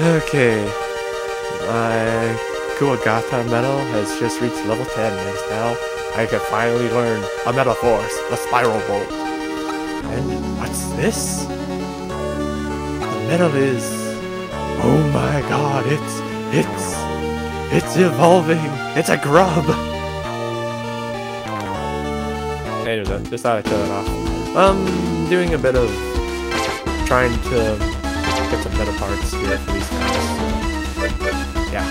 Okay. My Kuwagata medal has just reached level 10 and now I can finally learn a Medaforce, the Spiral Bolt. And what's this? The medal is... Oh my god, it's... It's... It's evolving! It's a grub! Anyway, just thought I'd it off. Um, doing a bit of trying to get some Medaparts here for these guys. Yeah.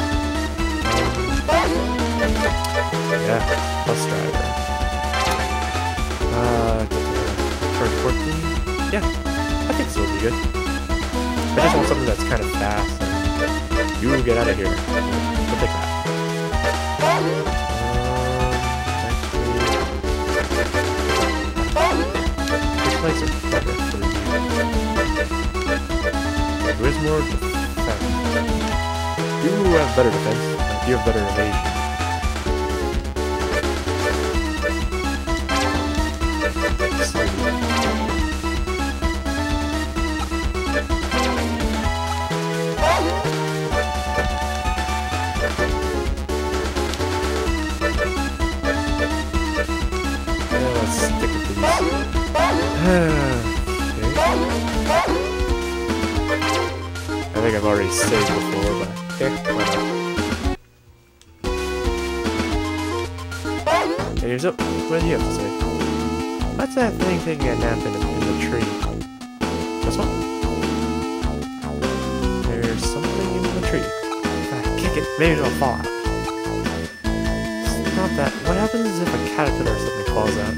Yeah, plus driver. Uh, turn 14? Yeah, I think this will be good. I just want something that's kind of fast. You get out of here. We'll take that. Um, which legs are better for you? Who is more defense? You have better defense. You have better evasion. Let's stick with these. okay. Think I've already saved before, but okay, why not? Here's up. What do you have to say? What's that thing taking a nap in, the tree? This one? There's something in the tree. I kick it, maybe it'll fall out. Not that. What happens if a caterpillar or something falls out?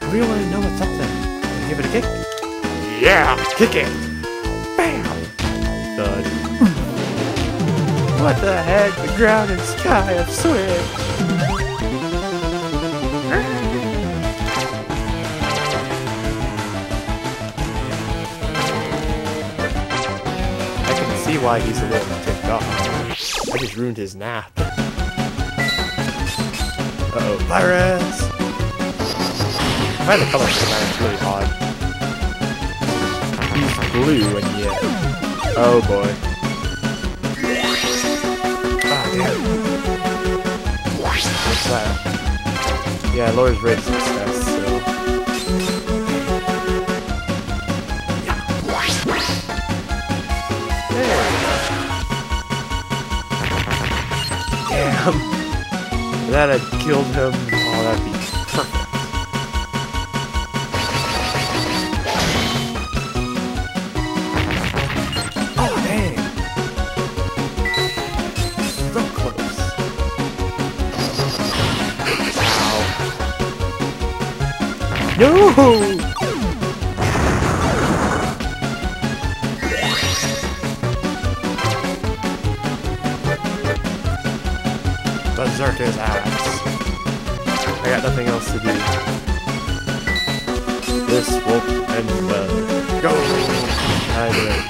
I really want to know what's up there. Give it a kick? Yeah! Kick it! What the heck? The ground and sky have switched! I can see why he's a little ticked off. I just ruined his nap. Uh-oh, virus! I find the color schematics really odd. He's blue and yet... Oh boy. What's that? Yeah, lowers rate of success, so... Damn. That had killed him, oh, that'd be No! Berserk his ass. I got nothing else to do. This won't end well. Go! I did it.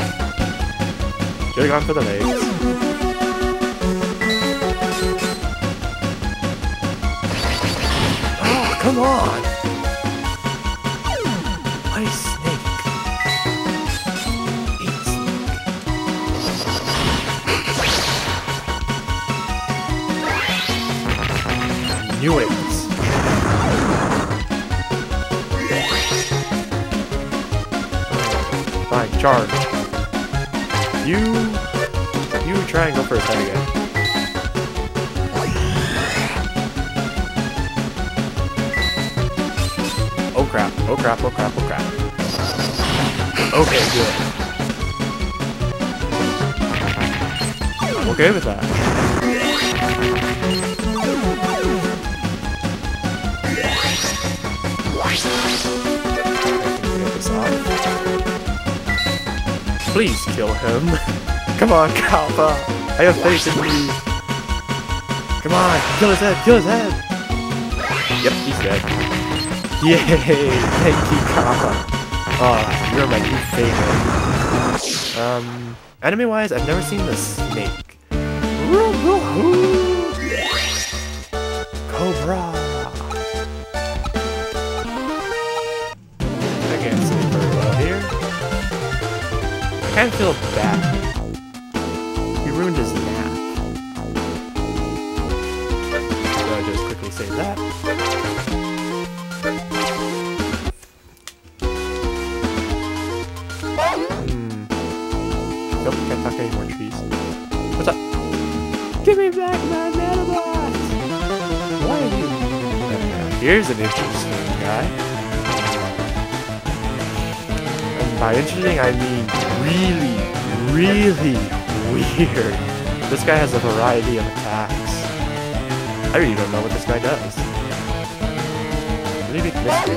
Should've gone for the legs. Oh, come on! Knew it. Fine, charge. You, you try and go a head again. Oh crap! Oh crap! Oh crap! Oh crap! Okay, good. I'm okay with that. Please kill him. Come on, Kappa. I have faith in you. Come on, kill his head, kill his head. Yep, he's dead. Yay! Thank you, Kappa. Oh, you're my new favorite. Um, anime-wise, I've never seen the snake. Cobra. kind of feel bad. He ruined his nap. So I just quickly save that. Hmm. Nope, can't talk any more trees. What's up? Give me back my nanobots! Why are you... Here's an interesting guy. By interesting, I mean really, really weird. This guy has a variety of attacks. I really don't know what this guy does. Big mystery.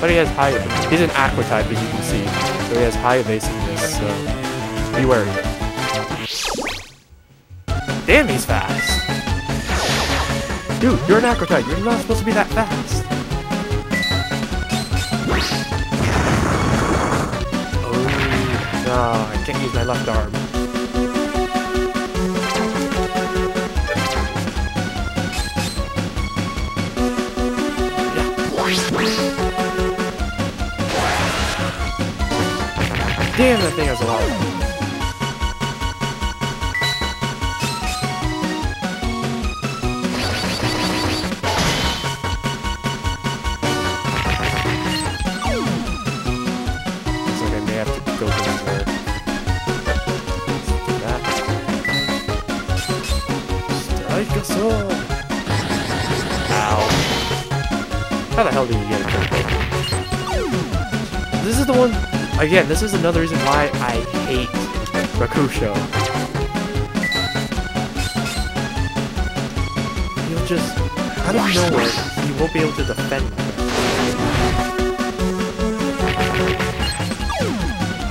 But he has high... He's an aqua type, as you can see. So he has high evasiveness, so... Be wary. Damn, he's fast! Dude, you're an aqua type. You're not supposed to be that fast. Oh, I can't use my left arm. Damn, that thing has a lot Strike a sword! Ow. How the hell did you get it? This is the one Again, this is another reason why I hate Rokusho. He'll just, out of nowhere, he won't be able to defend.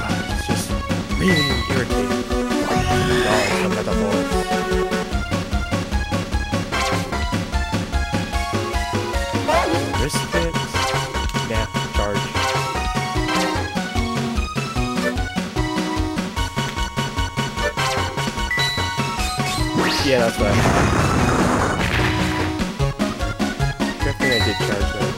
Ah, It's just really irritating. Oh, Yeah, that's what I. Good thing I did charge that.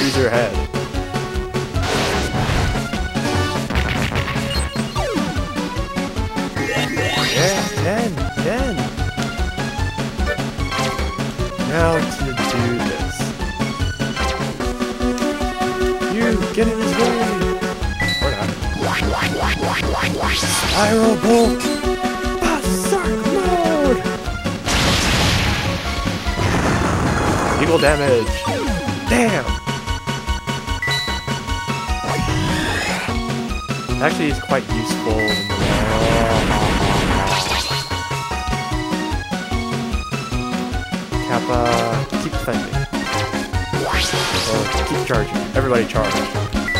Use your head. Spiral bolt. Berserk mode. Equal damage. Damn. Actually, it's quite useful Kappa, keep defending. Or keep charging. Everybody charge.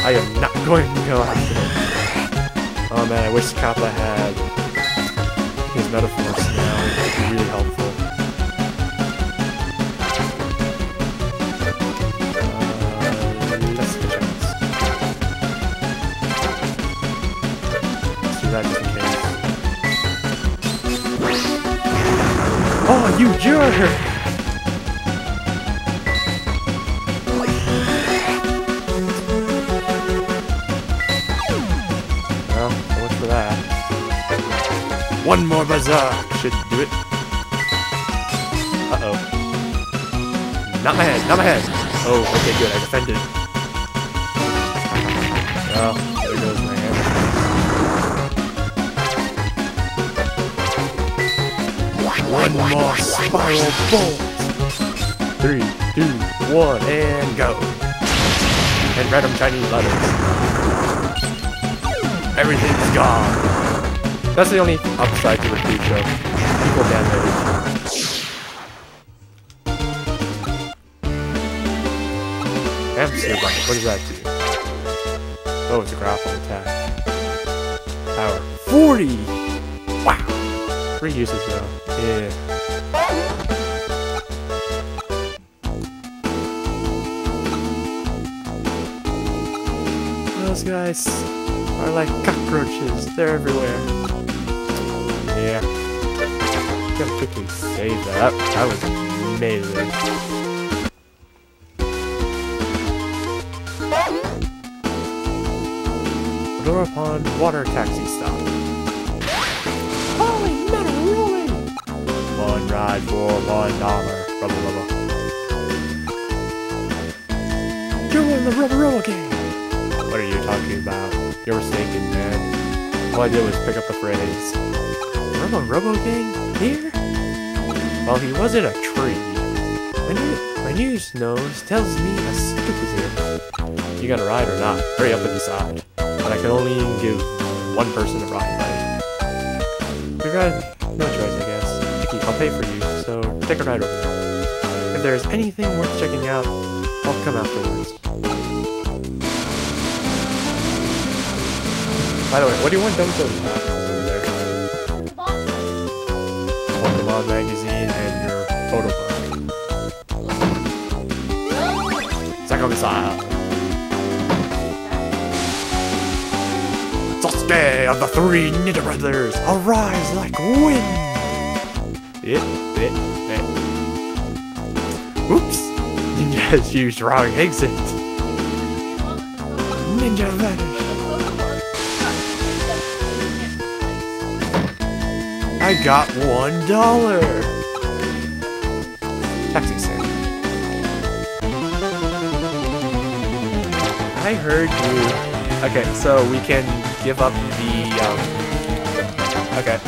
I am not going to go after him. Oh man, I wish Kappa had his metaphors now. It would be really helpful. Uh, let's switch outs. Oh, you jerk! One more berserk should do it. Uh-oh. Not my head, not my head! Oh, okay, good, I defended. Well, there goes my hand. One more spiral bolt! Three, two, one, and go! And random Chinese letters. Everything's gone. That's the only upside to the show. Equal damage. Hamster bite. What does that do? Oh, it's a grapple attack. Power. 40! Wow. Three uses though. Yeah. Those guys are like cockroaches. They're everywhere. Yeah. Gotta quickly save that. That was amazing. Fedora Pond Water Taxi Stop. Holy metal rolling! One ride for one dollar. Rubber rubber. You're in the rubber rubber game! What are you talking about? You're mistaken, man. Uh, All I did was pick up the phrase. Robo Robo Gang? Here? Well, he wasn't a tree. My, new, my news nose tells me a scoop is here. You gotta ride or not? Hurry up and decide. But I can only give one person a ride, right? You got no choice, I guess. I'll pay for you, so take a ride over there. If there's anything worth checking out, I'll come afterwards. By the way, what do you want done to Magazine and your photo book. Psycho Missile. Sasuke of the three Ninja Brothers, arise like wind! It, it, it. Oops! Ninja has used wrong exit. I got one dollar. Taxi stand. I heard you. Okay, so we can give up the. Um... Okay.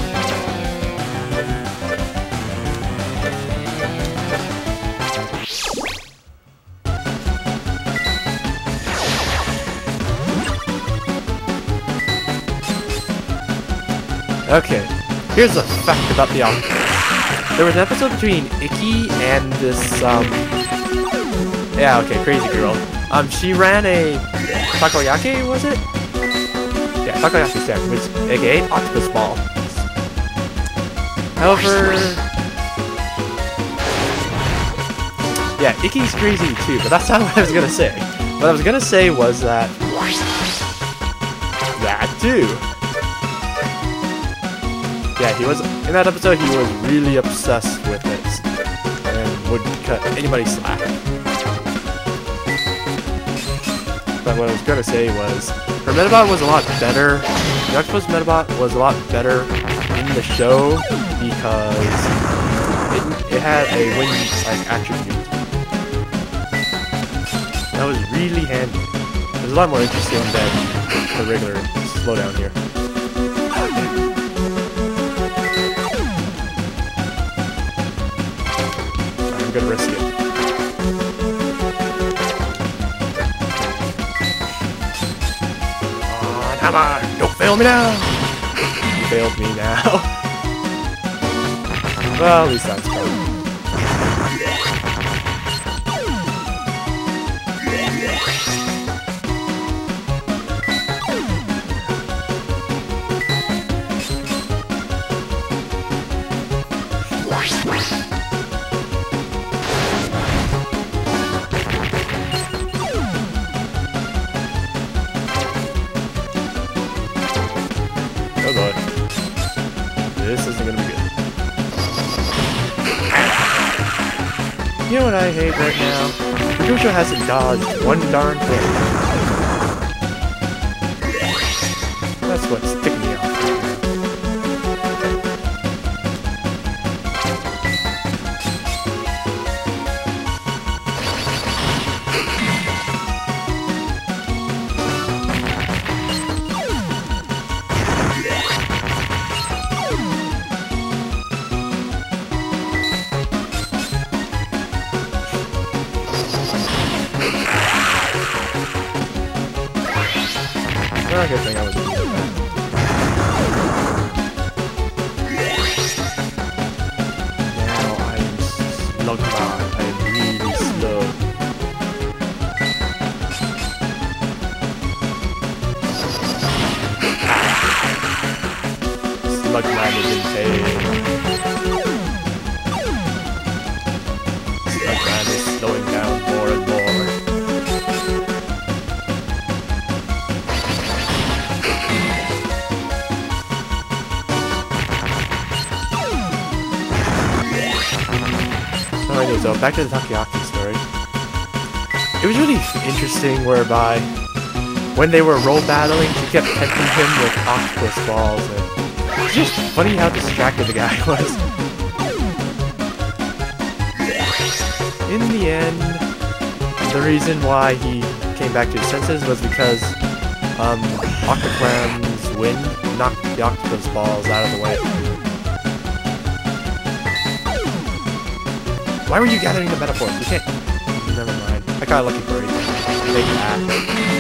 Okay, here's a fact about the album. There was an episode between Icky and this, um... Yeah, okay, crazy girl. Um, she ran a takoyaki, was it? Yeah, takoyaki stand, which, aka octopus ball. However... Yeah, Icky's crazy too, but that's not what I was gonna say. What I was gonna say was that... That too. Yeah, he was in that episode. He was really obsessed with it and would cut anybody slack. But what I was gonna say was, her Medabot was a lot better. Octopus Medabot was a lot better in the show because it, it had a wind like attribute. That was really handy. It was a lot more interesting than the regular slowdown here. On, hammer! Don't fail me now! You failed me now. well, at least that's cool. You know what I hate right now? Kagusha hasn't dodged one darn thing. That's what's Oh, In pain. Is slowing down more and more. So so back to the Takoyaki story. It was really interesting whereby when they were robattling, she kept tempting him with octopus balls and it's just funny how distracted the guy was. In the end, the reason why he came back to his senses was because Um, Octoclam's wind knocked the octopus balls out of the way. Why were you gathering the metaphors? You can't. Never mind. I got lucky bird. Take that.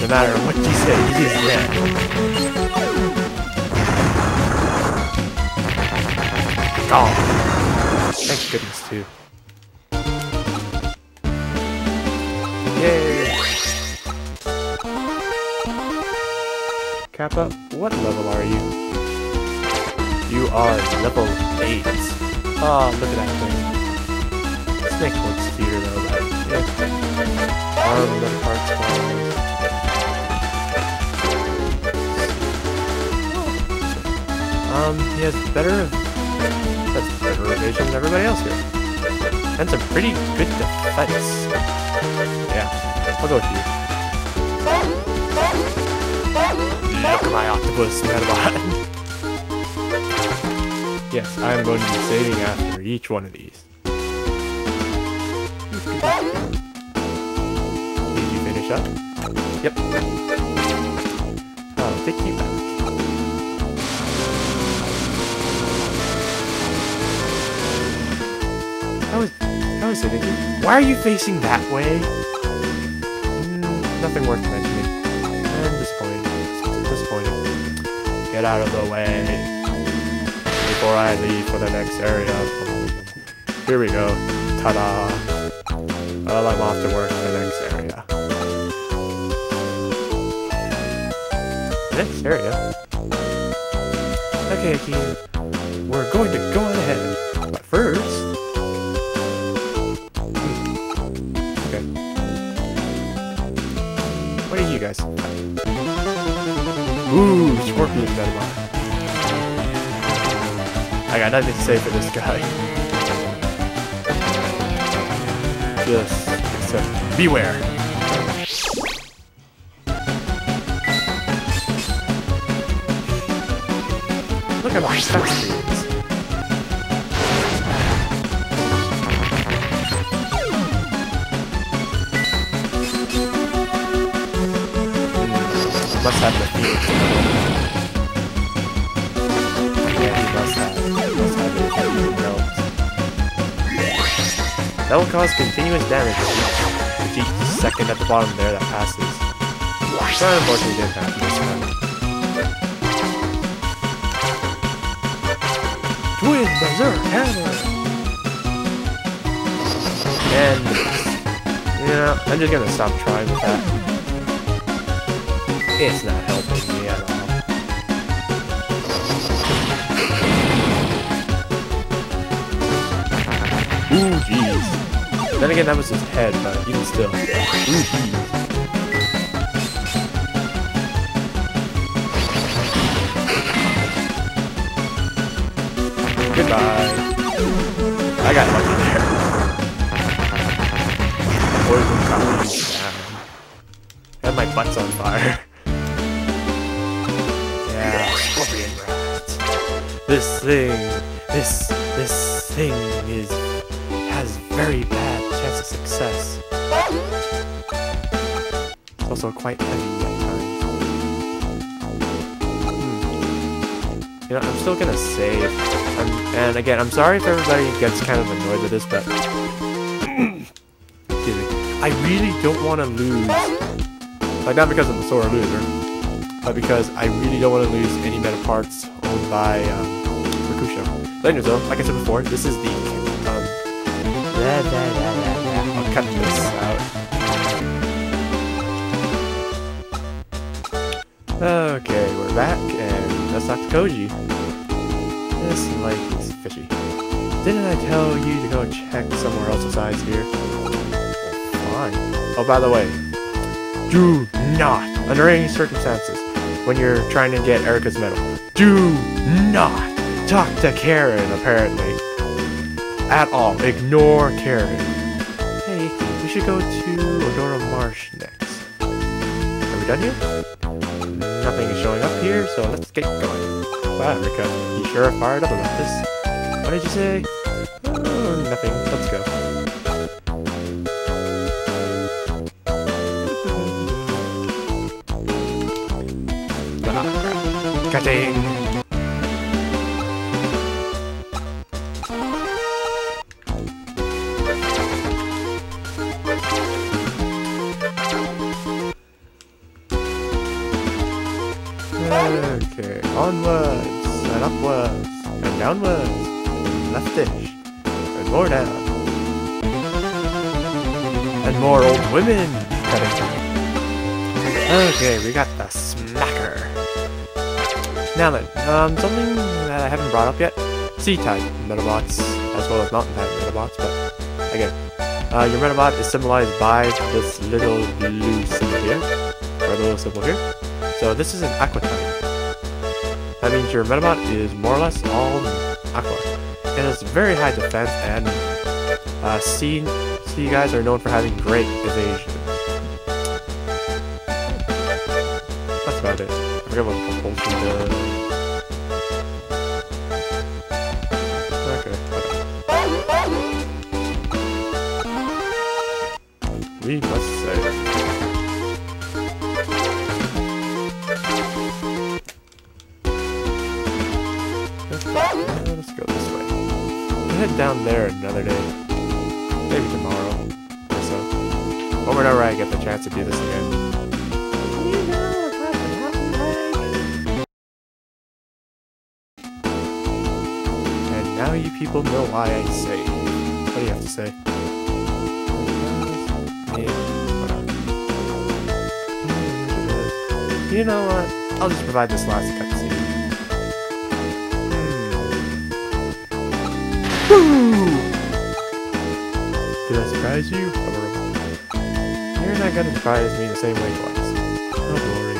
No matter what you say, it is dead. Gone. Thank goodness, too. Yay! Kappa, what level are you? You are level 8. Oh, look at that thing. Snake looks cuter though, but yeah. Arm, the parts, Um, he has better, that's better evasion than everybody else here. And some pretty good defense. Yeah, I'll go with you. Look at my octopus Medabot. yes, I am going to be saving after each one of these. Did you finish up? Why are you facing that way? Mm, nothing worth mentioning. And disappointing. Disappointing. Get out of the way before I leave for the next area. Here we go. Ta-da! Well, I'm off to work for the next area. Next area? Okay, Akeen. We're going to go ahead. But first... Ooh, Scorpion Venomon. I got nothing to say for this guy. Just except beware. Look at my touch speeds. Must have the. Yeah, he have. Must have it. That will cause continuous damage with each, second at the bottom there that passes. But unfortunately didn't happen this time. Twin Berserk Hammer! And, you know, I'm just gonna stop trying with that. It's not helping me at all. Ooh, jeez. Then again, that was his head, but even still. Ooh, jeez. Goodbye. I got lucky there. Poison copies down. And my butt's on fire. This thing, this, this thing is, has very bad chance of success. It's also quite heavy. You know, I'm still gonna save. Um, and again, I'm sorry if everybody gets kind of annoyed with this, but excuse me. I really don't want to lose. Like not because I'm a sore loser, but because I really don't want to lose any Medaparts owned by um, Rokusho. But anyways, though, like I said before, this is the um, blah, blah, blah, blah, blah. I'll cut this out. Okay, we're back, and let's talk to Koji. This lake is fishy. Didn't I tell you to go check somewhere else besides here? Fine. Oh, by the way, do not, under any circumstances, when you're trying to get Erica's medal, do not talk to Karen, apparently. At all. Ignore Karen. Hey, we should go to Odora Marsh next. Are we done here? Nothing is showing up here, so let's get going. Wow, Erica, you sure are fired up about this. What did you say? Oh, nothing. Let's go. Okay, onwards, and upwards, and downwards, and leftish, and more down. And more old women. Okay, we got the smacker. Now then, um, something that I haven't brought up yet. C-type Medabots, as well as Mountain-type Medabots, but again, uh, your Medabot is symbolized by this little blue symbol here, or the little symbol here. So this is an Aqua type. That means your Medabot is more or less all Aqua. It has very high defense, and uh, sea, sea guys are known for having great evasion. That's about it. We must say. Let's go, this way. We'll head down there another day. Maybe tomorrow or so. Or whenever I get the chance to do this again. People know why I say. What do you have to say? You know what? I'll just provide this last cutscene. Hmm. Did I surprise you? You're not gonna surprise me the same way twice. Don't worry.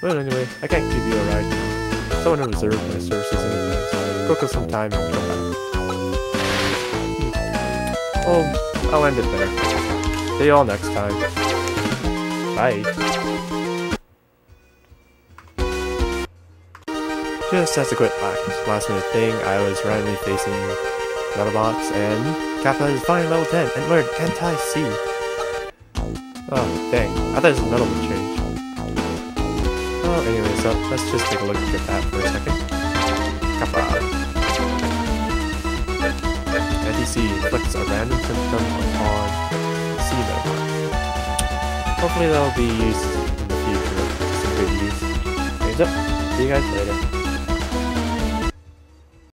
But anyway, I can't give you a ride. Someone who reserved my services in advance. Book us some time and come back. Oh, I'll end it there. See you all next time. Bye. Just as a quick last, minute thing, I was randomly facing Medabots, and Kappa is finally level 10 and learned anti-C. Oh, dang. I thought his metal would change. Oh, anyway, so let's just take a look at that for a second. Random symptom upon C metal. Hopefully that'll be used in the future. Some good use. Hands up. See you guys later.